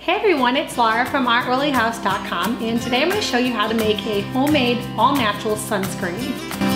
Hey everyone, it's Laura from OurOilyHouse.com and today I'm going to show you how to make a homemade all-natural sunscreen.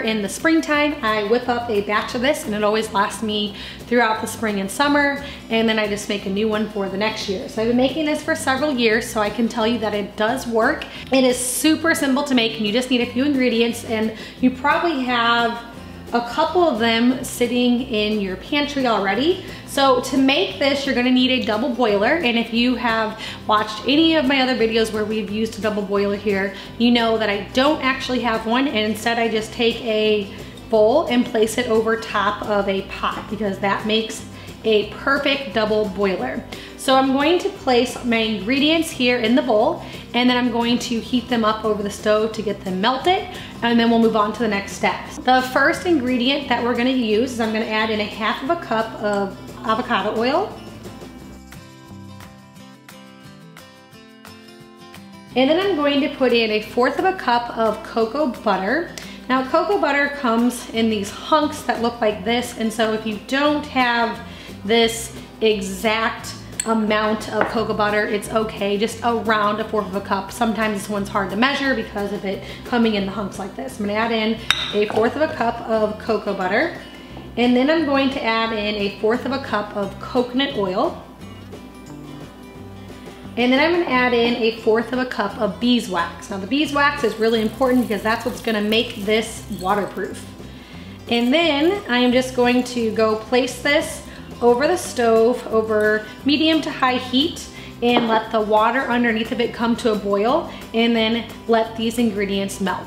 In the springtime, I whip up a batch of this and it always lasts me throughout the spring and summer. And then I just make a new one for the next year. So I've been making this for several years, so I can tell you that it does work. It is super simple to make and you just need a few ingredients and you probably have a couple of them sitting in your pantry already. So to make this, you're gonna need a double boiler. And if you have watched any of my other videos where we've used a double boiler here, you know that I don't actually have one. And instead I just take a bowl and place it over top of a pot because that makes a perfect double boiler. So I'm going to place my ingredients here in the bowl and then I'm going to heat them up over the stove to get them melted and then we'll move on to the next steps. The first ingredient that we're gonna use is I'm gonna add in a half of a cup of avocado oil. And then I'm going to put in a fourth of a cup of cocoa butter. Now cocoa butter comes in these hunks that look like this and so if you don't have this exact amount of cocoa butter, it's okay, just around a fourth of a cup. Sometimes this one's hard to measure because of it coming in the hunks like this. I'm gonna add in a fourth of a cup of cocoa butter, and then I'm going to add in a fourth of a cup of coconut oil. And then I'm gonna add in a fourth of a cup of beeswax. Now the beeswax is really important because that's what's gonna make this waterproof. And then I am just going to go place this over the stove over medium to high heat and let the water underneath of it come to a boil and then let these ingredients melt.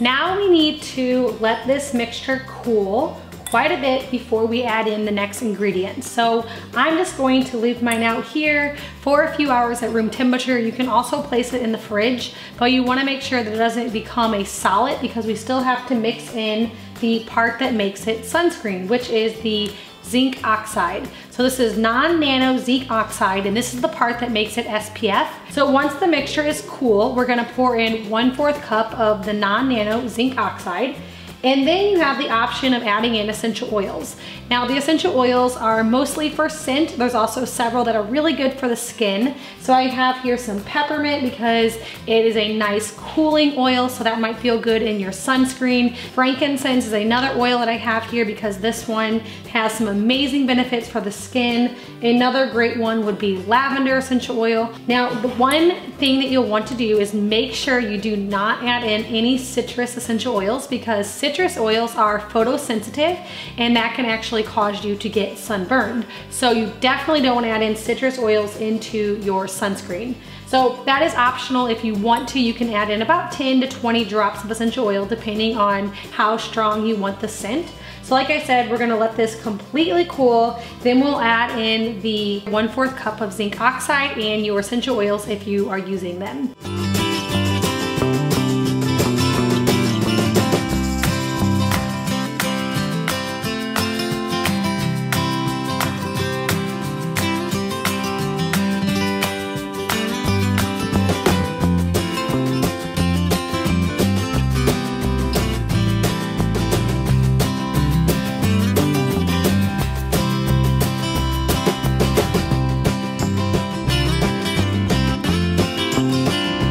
Now we need to let this mixture cool quite a bit before we add in the next ingredient. So I'm just going to leave mine out here for a few hours at room temperature. You can also place it in the fridge, but you wanna make sure that it doesn't become a solid because we still have to mix in the part that makes it sunscreen, which is the zinc oxide. So this is non-nano zinc oxide and this is the part that makes it SPF. So once the mixture is cool, we're gonna pour in 1 4th cup of the non-nano zinc oxide and then you have the option of adding in essential oils. Now the essential oils are mostly for scent. There's also several that are really good for the skin. So I have here some peppermint because it is a nice cooling oil, so that might feel good in your sunscreen. Frankincense is another oil that I have here because this one has some amazing benefits for the skin. Another great one would be lavender essential oil. Now the one thing that you'll want to do is make sure you do not add in any citrus essential oils because citrus oils are photosensitive and that can actually cause you to get sunburned. So you definitely don't wanna add in citrus oils into your sunscreen. So that is optional. If you want to, you can add in about 10 to 20 drops of essential oil depending on how strong you want the scent. So like I said, we're gonna let this completely cool. Then we'll add in the 1 4th cup of zinc oxide and your essential oils if you are using them.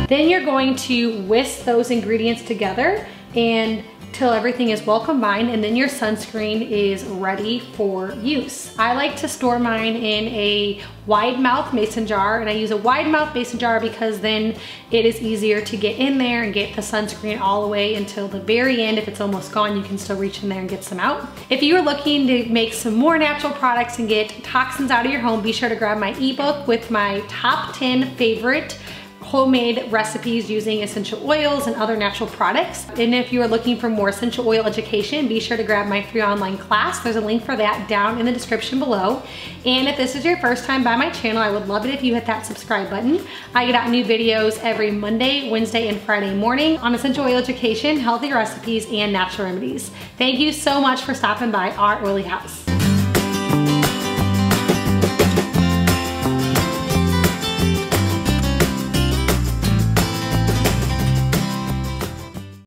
Then you're going to whisk those ingredients together and till everything is well combined and then your sunscreen is ready for use. I like to store mine in a wide mouth mason jar and I use a wide mouth mason jar because then it is easier to get in there and get the sunscreen all the way until the very end. If it's almost gone, you can still reach in there and get some out. If you are looking to make some more natural products and get toxins out of your home, be sure to grab my ebook with my top 10 favorite homemade recipes using essential oils and other natural products. And if you are looking for more essential oil education, be sure to grab my free online class. There's a link for that down in the description below. And if this is your first time by my channel, I would love it if you hit that subscribe button. I get out new videos every Monday, Wednesday, and Friday morning on essential oil education, healthy recipes, and natural remedies. Thank you so much for stopping by our oily house.